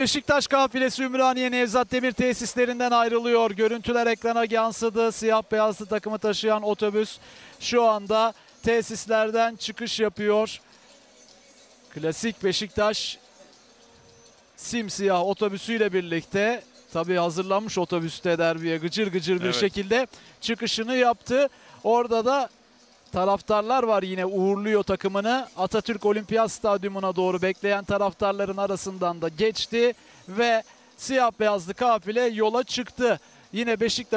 Beşiktaş kafilesi Ümraniye Nevzat Demir tesislerinden ayrılıyor. Görüntüler ekrana yansıdı. Siyah beyazlı takımı taşıyan otobüs şu anda tesislerden çıkış yapıyor. Klasik Beşiktaş simsiyah otobüsüyle birlikte tabii hazırlanmış otobüste derbiye gıcır gıcır bir Evet. şekilde çıkışını yaptı. Orada da taraftarlar var yine uğurluyor takımını. Atatürk Olimpiyat Stadyumuna doğru bekleyen taraftarların arasından da geçti ve siyah beyazlı kafile yola çıktı. Yine Beşiktaş